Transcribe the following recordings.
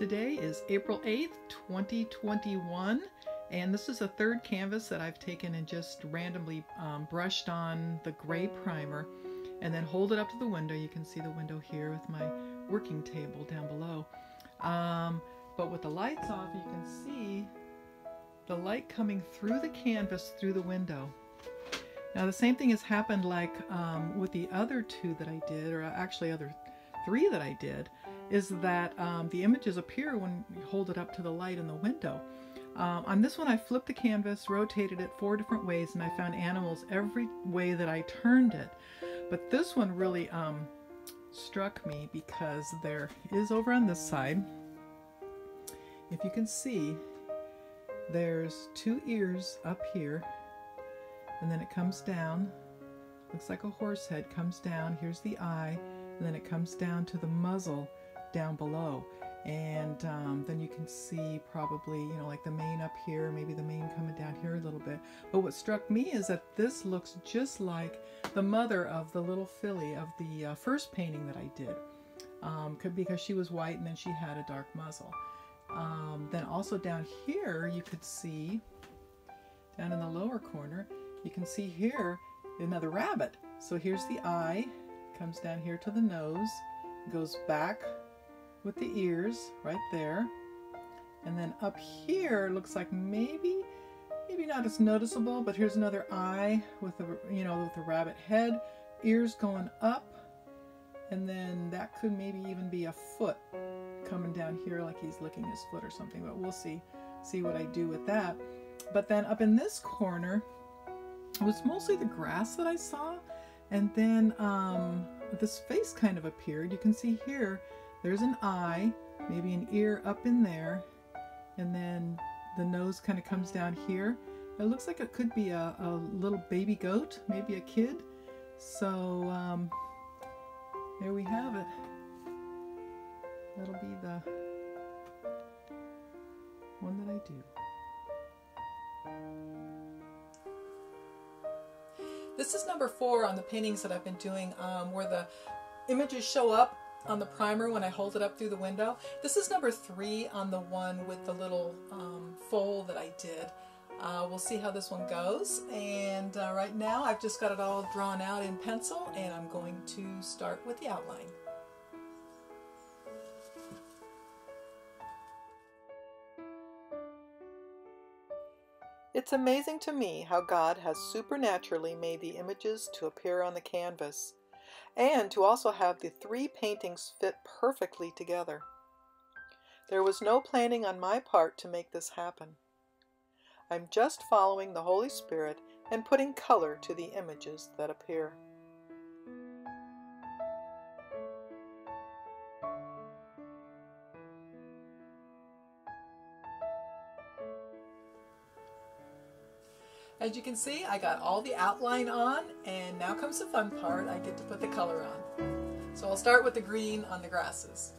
Today is April 8th, 2021, and this is a third canvas that I've taken and just randomly um, brushed on the gray primer and then hold it up to the window. You can see the window here with my working table down below. Um, but with the lights off, you can see the light coming through the canvas through the window. Now the same thing has happened like um, with the other two that I did, or actually other three that I did, is that um, the images appear when you hold it up to the light in the window. Um, on this one I flipped the canvas, rotated it four different ways, and I found animals every way that I turned it. But this one really um, struck me because there is over on this side, if you can see, there's two ears up here and then it comes down looks like a horse head comes down here's the eye and then it comes down to the muzzle down below. And um, then you can see probably you know like the mane up here maybe the mane coming down here a little bit. But what struck me is that this looks just like the mother of the little filly of the uh, first painting that I did. Um, because she was white and then she had a dark muzzle. Um, then also down here you could see down in the lower corner you can see here another rabbit. So here's the eye, comes down here to the nose, goes back with the ears right there. And then up here looks like maybe, maybe not as noticeable, but here's another eye with a, you know, with a rabbit head, ears going up, and then that could maybe even be a foot coming down here like he's licking his foot or something, but we'll see, see what I do with that. But then up in this corner, it was mostly the grass that I saw and then um, this face kind of appeared. You can see here there's an eye, maybe an ear up in there and then the nose kind of comes down here. It looks like it could be a, a little baby goat, maybe a kid. So um, there we have it. That'll be the one that I do. This is number four on the paintings that I've been doing um, where the images show up on the primer when I hold it up through the window. This is number three on the one with the little um, fold that I did. Uh, we'll see how this one goes and uh, right now I've just got it all drawn out in pencil and I'm going to start with the outline. It's amazing to me how God has supernaturally made the images to appear on the canvas, and to also have the three paintings fit perfectly together. There was no planning on my part to make this happen. I'm just following the Holy Spirit and putting color to the images that appear. As you can see, I got all the outline on, and now comes the fun part. I get to put the color on. So I'll start with the green on the grasses.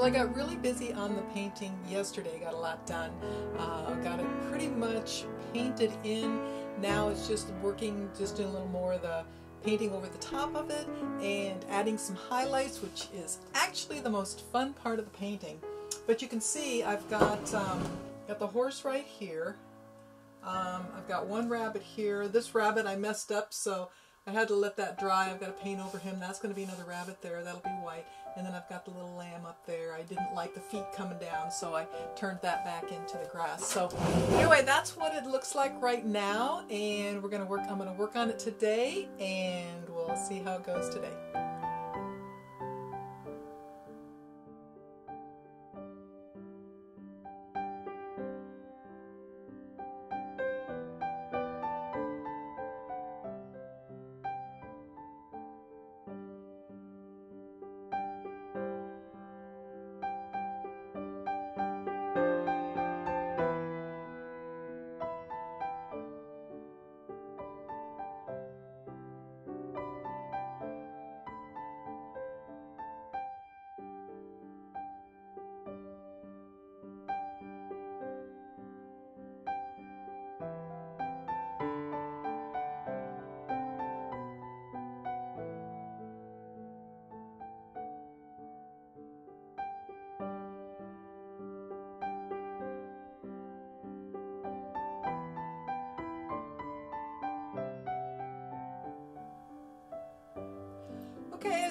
Well, I got really busy on the painting yesterday, got a lot done. Uh, got it pretty much painted in. Now it's just working, just doing a little more of the painting over the top of it and adding some highlights, which is actually the most fun part of the painting. But you can see I've got, um, got the horse right here. Um, I've got one rabbit here. This rabbit I messed up, so I had to let that dry. I've got to paint over him. That's going to be another rabbit there. That'll be white. And then I've got the little lamb up there. I didn't like the feet coming down, so I turned that back into the grass. So anyway, that's what it looks like right now. And we're going to work, I'm going to work on it today and we'll see how it goes today.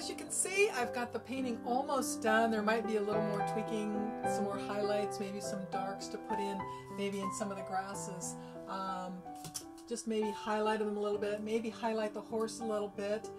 As you can see, I've got the painting almost done. There might be a little more tweaking, some more highlights, maybe some darks to put in, maybe in some of the grasses. Um, just maybe highlight them a little bit, maybe highlight the horse a little bit.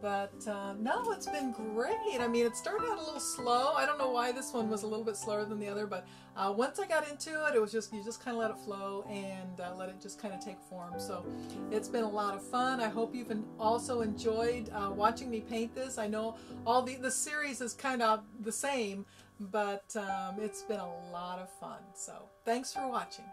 But uh, no, it's been great. I mean, it started out a little slow. I don't know why this one was a little bit slower than the other, but uh, once I got into it, it was just, you just kind of let it flow and uh, let it just kind of take form. So it's been a lot of fun. I hope you've also enjoyed uh, watching me paint this. I know all the, the series is kind of the same, but um, it's been a lot of fun. So thanks for watching.